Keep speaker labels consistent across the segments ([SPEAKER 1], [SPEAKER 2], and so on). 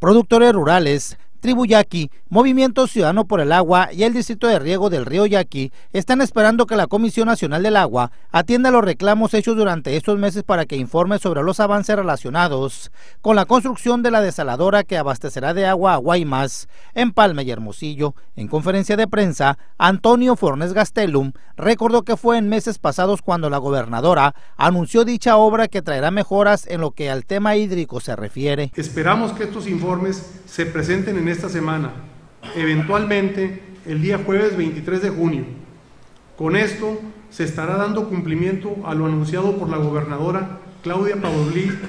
[SPEAKER 1] Productores rurales Tribu Yaqui, Movimiento Ciudadano por el Agua y el Distrito de Riego del Río Yaqui están esperando que la Comisión Nacional del Agua atienda los reclamos hechos durante estos meses para que informe sobre los avances relacionados con la construcción de la desaladora que abastecerá de agua a Guaymas, en Palma y Hermosillo. En conferencia de prensa, Antonio Fornes Gastelum recordó que fue en meses pasados cuando la gobernadora anunció dicha obra que traerá mejoras en lo que al tema hídrico se refiere.
[SPEAKER 2] Esperamos que estos informes se presenten en esta semana, eventualmente el día jueves 23 de junio. Con esto se estará dando cumplimiento a lo anunciado por la gobernadora Claudia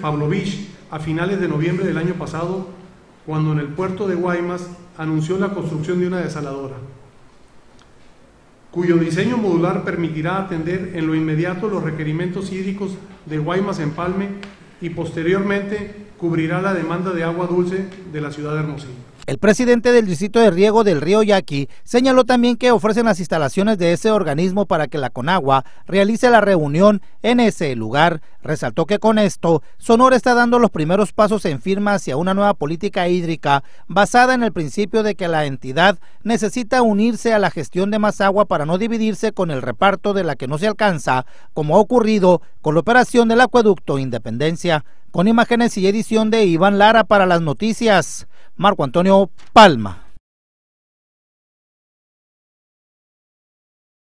[SPEAKER 2] Pavlovich a finales de noviembre del año pasado, cuando en el puerto de Guaymas anunció la construcción de una desaladora, cuyo diseño modular permitirá atender en lo inmediato los requerimientos hídricos de Guaymas Empalme y posteriormente cubrirá la demanda de agua dulce de la ciudad de Hermosillo.
[SPEAKER 1] El presidente del distrito de riego del río Yaqui señaló también que ofrecen las instalaciones de ese organismo para que la Conagua realice la reunión en ese lugar. Resaltó que con esto Sonora está dando los primeros pasos en firma hacia una nueva política hídrica basada en el principio de que la entidad necesita unirse a la gestión de más agua para no dividirse con el reparto de la que no se alcanza, como ha ocurrido con la operación del acueducto Independencia. Con imágenes y edición de Iván Lara para las noticias. Marco Antonio Palma.